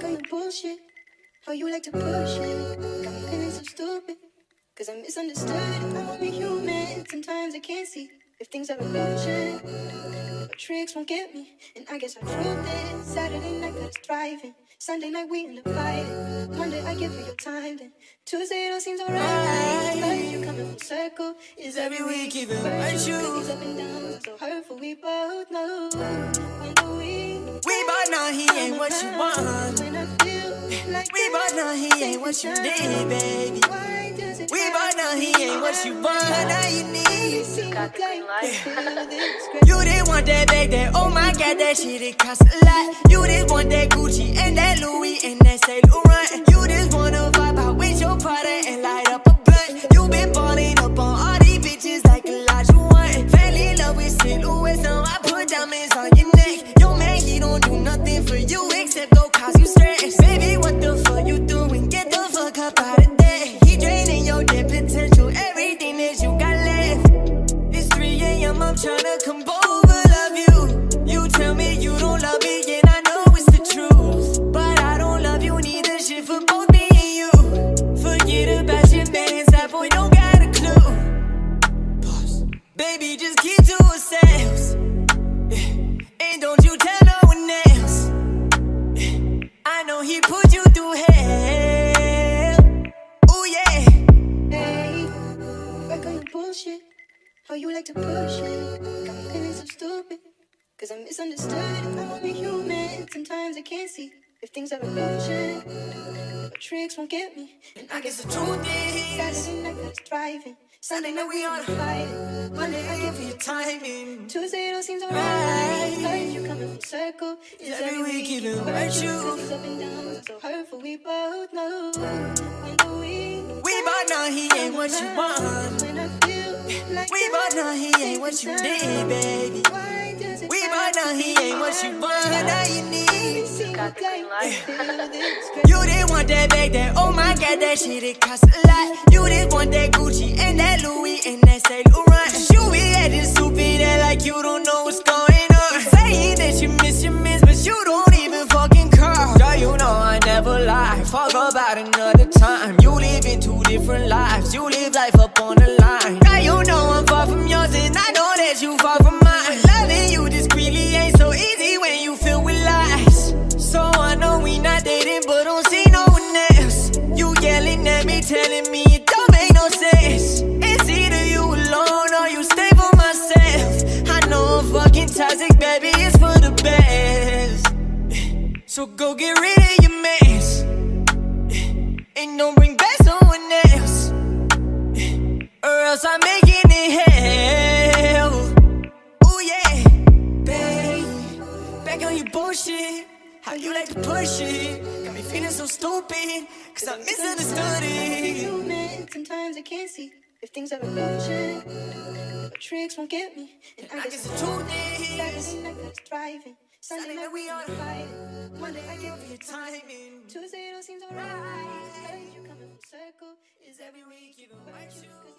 Back on your bullshit. How you like to push it. Got me feeling so stupid. Cause I'm misunderstood. I'm only human. Sometimes I can't see if things are illusion. But tricks won't get me. And I guess I proved it. Saturday night got us driving. Sunday night we end up fighting. Monday I give you your time. Then Tuesday it all seems alright. Friday you coming full circle. Is every week even hurt you? These up and downs are so hurtful. We both know. When the week We both know he ain't what you want. We both know he ain't what you need, baby. Why does it We both know he ain't what you want, now you need. Got the green light. You didn't want that bag, that oh my god, that shit it cost a lot. You just want that Gucci and that Louis How you like to push it. Got me feeling so stupid. Cause I'm misunderstood. I'm only human. Sometimes I can't see if things are illusion. But tricks won't get me. And I guess the truth is, Saturday night us driving. Sunday night we on a fight. Monday I give you your timing. Tuesday it all seems alright. Thursday you coming full circle. Is every week even hurt you? These up and downs are so hurtful. We both know when the week. We both know he ain't what you want. Like We both know he ain't what you need, baby. We both know he ain't what you want, now you need. You didn't want that bag, that oh my god, that shit it cost a lot. You didn't want that Gucci and that Louis and that Saint Laurent. You be acting stupid, Fuck about another time. You live in two different lives. You live life up on the line. Girl, you know I'm far from yours, and I know that you far from mine. Loving you discreetly ain't so easy when you filled with lies. So I know we not dating, but don't see no one else. You yelling at me, telling me it don't make no sense. It's either you alone or you stay for myself. I know I'm fucking toxic, baby, it's for the best. So go get rid of. And don't bring back someone else. Or else I'm making it hell. Oh yeah, babe. Back on your bullshit. How you like to push it? Got me feeling so stupid. Cause I misunderstood it. Sometimes I can't see if things are illusion. But tricks won't get me. And I I guess the truth is, driving. Sunday night we we on on a. Monday I give you timing. Tuesday it all seems alright. Thursday you coming full circle. Is every week, even like you?